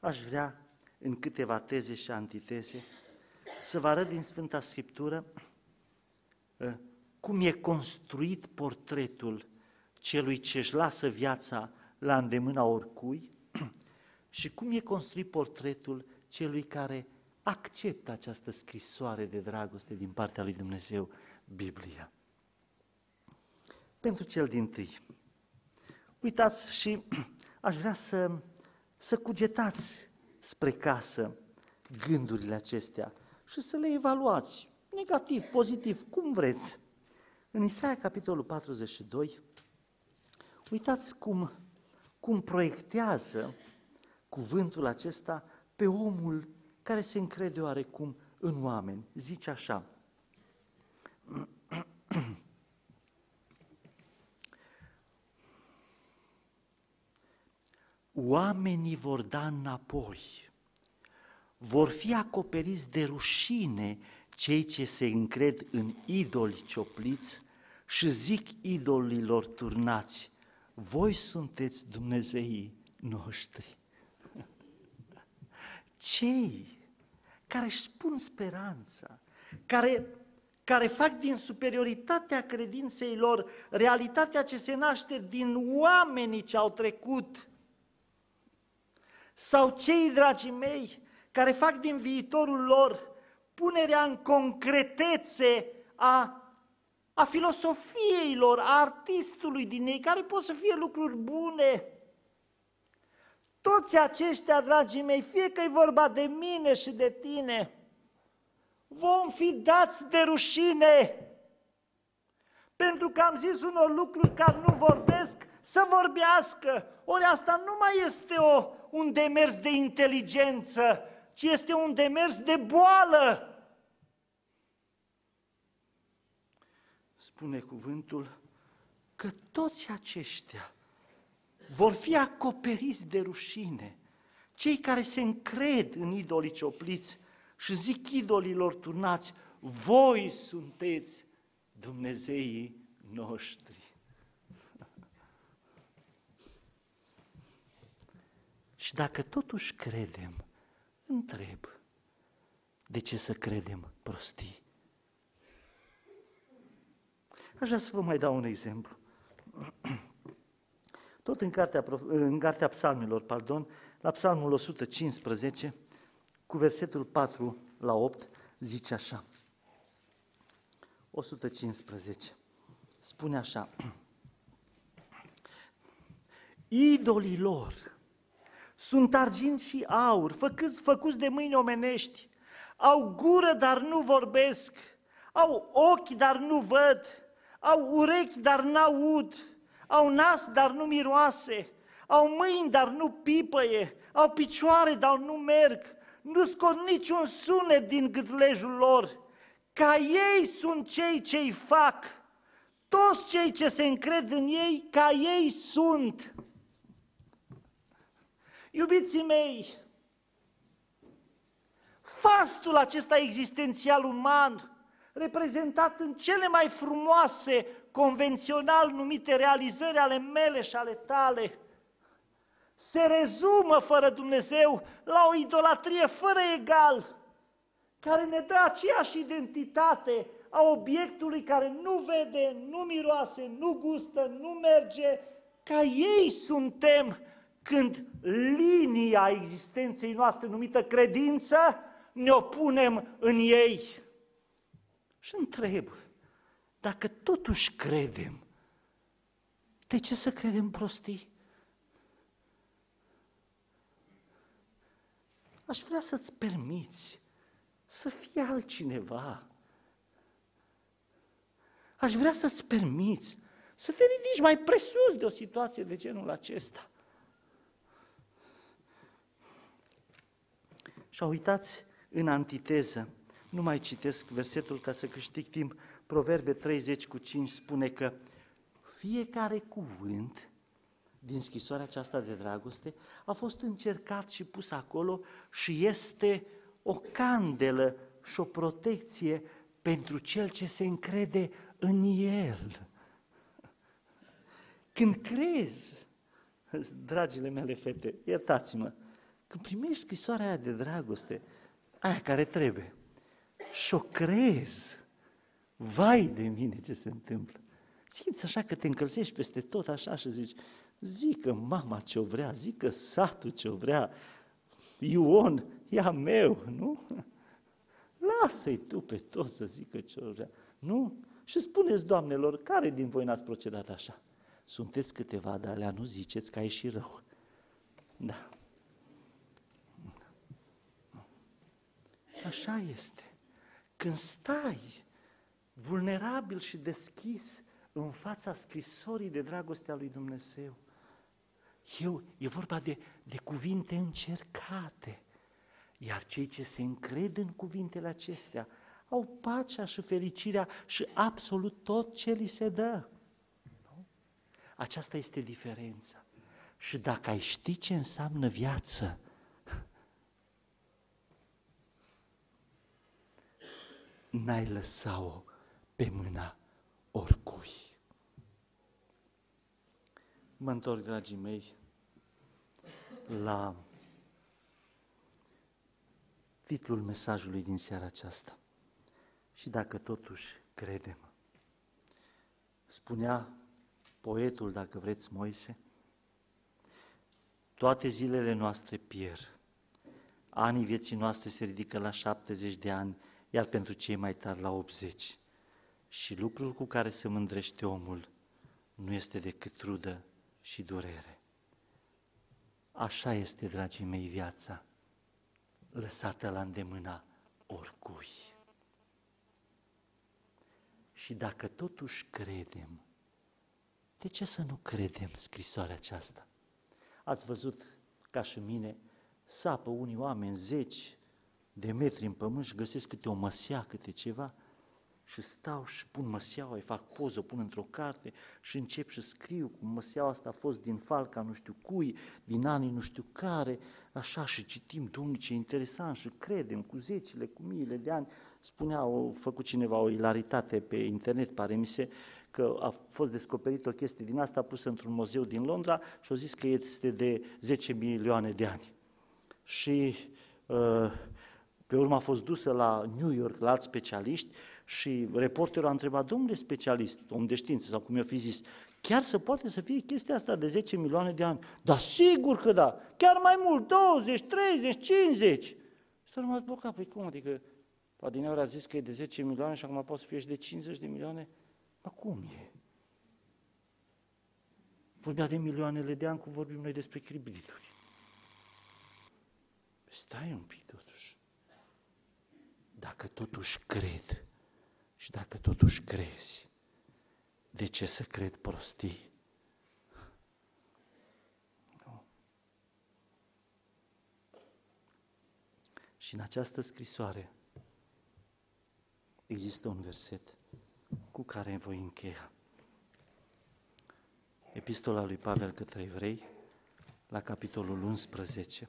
aș vrea în câteva teze și antiteze să vă arăt din Sfânta Scriptură ă, cum e construit portretul celui ce își lasă viața la îndemâna oricui și cum e construit portretul celui care acceptă această scrisoare de dragoste din partea lui Dumnezeu, Biblia. Pentru cel din tâi, Uitați și aș vrea să, să cugetați spre casă gândurile acestea și să le evaluați, negativ, pozitiv, cum vreți. În Isaia, capitolul 42, uitați cum, cum proiectează cuvântul acesta pe omul care se încrede oarecum în oameni. Zice așa, oamenii vor da înapoi, vor fi acoperiți de rușine cei ce se încred în idoli ciopliți și zic idolilor turnați, voi sunteți Dumnezeii noștri. Cei care își spun speranța, care, care fac din superioritatea credinței lor realitatea ce se naște din oamenii ce au trecut sau cei, dragii mei, care fac din viitorul lor punerea în concretețe a a filosofiei lor, a artistului din ei, care pot să fie lucruri bune. Toți aceștia, dragii mei, fie că e vorba de mine și de tine, vom fi dați de rușine. Pentru că am zis unor lucruri care nu vorbesc, să vorbească. Ori asta nu mai este o, un demers de inteligență, ci este un demers de boală. Spune cuvântul că toți aceștia vor fi acoperiți de rușine. Cei care se încred în idolii ciopliți și zic idolilor turnați, voi sunteți Dumnezeii noștri. Și dacă totuși credem, întreb, de ce să credem prostii? Aș vrea să vă mai dau un exemplu. Tot în cartea, în cartea psalmilor, pardon, la psalmul 115, cu versetul 4 la 8, zice așa. 115. Spune așa. Idolii lor sunt argint și aur, făcuți, făcuți de mâini omenești, au gură, dar nu vorbesc, au ochi, dar nu văd, au urechi, dar n-aud, au nas, dar nu miroase, au mâini, dar nu pipăie, au picioare, dar nu merg, nu scot niciun sunet din gâtlejul lor. Ca ei sunt cei ce îi fac, toți cei ce se încred în ei, ca ei sunt. Iubiții mei, fastul acesta existențial uman, reprezentat în cele mai frumoase, convențional numite realizări ale mele și ale tale, se rezumă fără Dumnezeu la o idolatrie fără egal, care ne dă aceeași identitate a obiectului care nu vede, nu miroase, nu gustă, nu merge, ca ei suntem când linia existenței noastre numită credință ne opunem în ei. Și întreb, dacă totuși credem, de ce să credem prostii? Aș vrea să-ți permiți să fie altcineva. Aș vrea să-ți permiți să te ridici mai presus de o situație de genul acesta. Și uitați în antiteză, nu mai citesc versetul ca să câștig timp, Proverbe 30 cu 5 spune că fiecare cuvânt din scrisoarea aceasta de dragoste a fost încercat și pus acolo și este o candelă și o protecție pentru cel ce se încrede în el. Când crezi, dragile mele fete, iertați-mă, când primești scrisoarea aia de dragoste, aia care trebuie, și o crezi, vai de mine ce se întâmplă. Simți așa că te încălzești peste tot așa și zici, zică mama ce-o vrea, zică satul ce-o vrea, Ion, ia meu, nu? Lasă-i tu pe toți să zică ce-o vrea, nu? Și spuneți, doamnelor, care din voi n-ați procedat așa? Sunteți câteva de alea, nu ziceți că ai și rău. Da. Așa este. Când stai vulnerabil și deschis în fața scrisorii de dragoste a lui Dumnezeu, eu, e vorba de, de cuvinte încercate, iar cei ce se încred în cuvintele acestea au pacea și fericirea și absolut tot ce li se dă. Nu? Aceasta este diferența. Și dacă ai ști ce înseamnă viață, n-ai lăsat-o pe mâna oricui. Mă întorc, dragii mei, la titlul mesajului din seara aceasta. Și dacă totuși credem, spunea poetul, dacă vreți, Moise, toate zilele noastre pierd. Anii vieții noastre se ridică la 70 de ani, iar pentru cei mai tari la 80. Și lucrul cu care se mândrește omul nu este decât trudă și durere. Așa este, dragii mei, viața, lăsată la îndemâna oricui. Și dacă totuși credem, de ce să nu credem scrisoarea aceasta? Ați văzut, ca și mine, sapă unii oameni zeci de metri în pământ și găsesc câte o măsea, câte ceva, și stau și pun măseaua, îi fac poză, o pun într-o carte și încep și scriu cum măseaua asta a fost din falca nu știu cui, din anii nu știu care, așa și citim, domnule, ce interesant și credem cu zecile, cu miile de ani. Spunea, a făcut cineva o ilaritate pe internet, pare mi se, că a fost descoperit o chestie din asta pusă într-un muzeu din Londra și au zis că este de 10 milioane de ani. Și uh, pe urmă a fost dusă la New York la alți specialiști și reporterul a întrebat, domnule specialist, om de știință sau cum i-a fi zis, chiar se poate să fie chestia asta de 10 milioane de ani? Da, sigur că da, chiar mai mult, 20, 30, 50. Și s-a rămas blocat, păi cum, adică Adineaur a zis că e de 10 milioane și acum poate să fie și de 50 de milioane? Dar cum e? Vorbea de milioanele de ani, cum vorbim noi despre cribrituri. Stai un pic totuși. Dacă totuși cred și dacă totuși crezi, de ce să cred prostii? Nu. Și în această scrisoare există un verset cu care voi încheia. Epistola lui Pavel către evrei, la capitolul 11,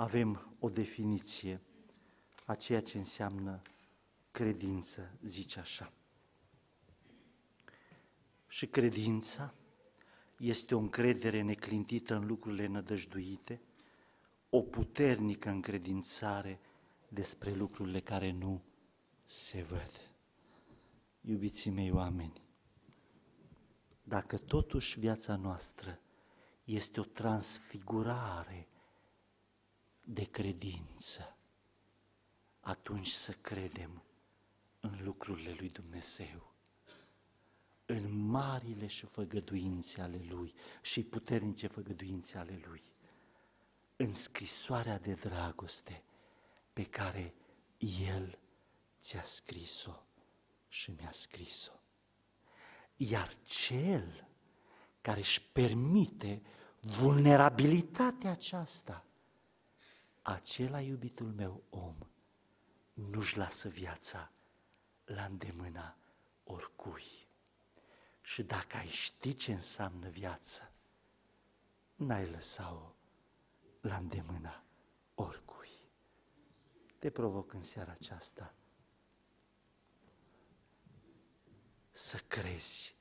avem o definiție a ceea ce înseamnă credință, zice așa. Și credința este o încredere neclintită în lucrurile nădăjduite, o puternică încredințare despre lucrurile care nu se văd. Iubiții mei oameni, dacă totuși viața noastră este o transfigurare de credință, atunci să credem în lucrurile lui Dumnezeu, în marile și făgăduințe ale Lui și puternice făgăduințe ale Lui, în scrisoarea de dragoste pe care El ți-a scris-o și mi-a scris-o. Iar cel care își permite vulnerabilitatea aceasta, acela iubitul meu om, nu-și lasă viața la îndemâna oricui. Și dacă ai ști ce înseamnă viață, n-ai lăsa-o la îndemâna oricui. Te provoc în seara aceasta să crezi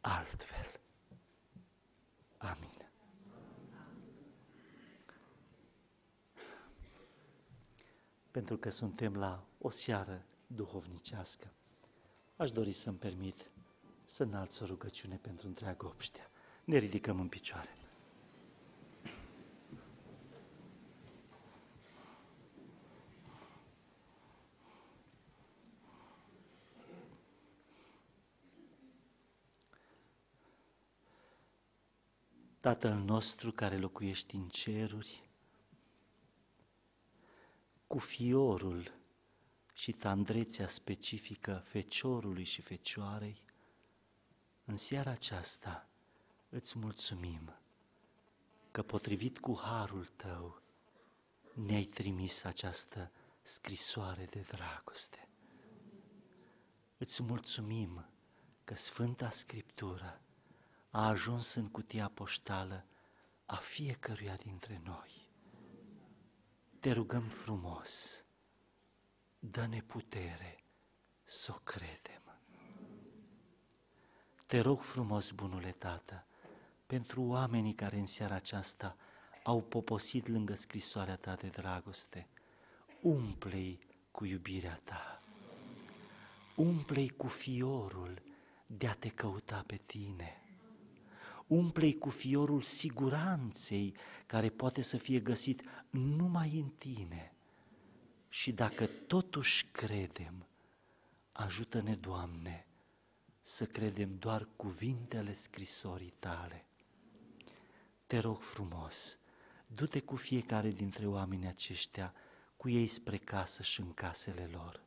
altfel. Amin. Pentru că suntem la o seară duhovnicească, aș dori să-mi permit să înalț o rugăciune pentru întreaga obștea. Ne ridicăm în picioare. Tatăl nostru care locuiești în ceruri, cu fiorul și tandrețea specifică feciorului și fecioarei, în seara aceasta îți mulțumim că potrivit cu harul tău ne-ai trimis această scrisoare de dragoste. Îți mulțumim că Sfânta Scriptură a ajuns în cutia poștală a fiecăruia dintre noi. Te rugăm frumos, dă-ne putere să o credem. Te rog frumos, bunule Tată, pentru oamenii care în seara aceasta au poposit lângă scrisoarea ta de dragoste, umple-i cu iubirea ta, umple-i cu fiorul de a te căuta pe tine umple cu fiorul siguranței care poate să fie găsit numai în tine. Și dacă totuși credem, Ajută-ne, Doamne, să credem doar cuvintele scrisorii Tale. Te rog frumos, du-te cu fiecare dintre oamenii aceștia, cu ei spre casă și în casele lor.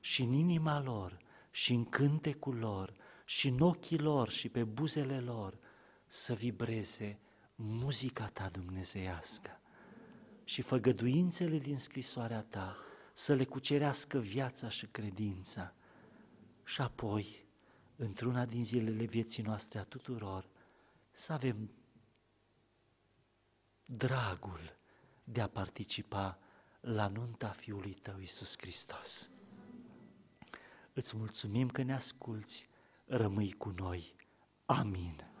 Și în inima lor, și în cântecul lor, și în ochii lor, și pe buzele lor, să vibreze muzica ta dumnezeiască și făgăduințele din scrisoarea ta să le cucerească viața și credința. Și apoi, într-una din zilele vieții noastre a tuturor, să avem dragul de a participa la nunta Fiului Tău, Iisus Hristos. Îți mulțumim că ne asculți, rămâi cu noi. Amin.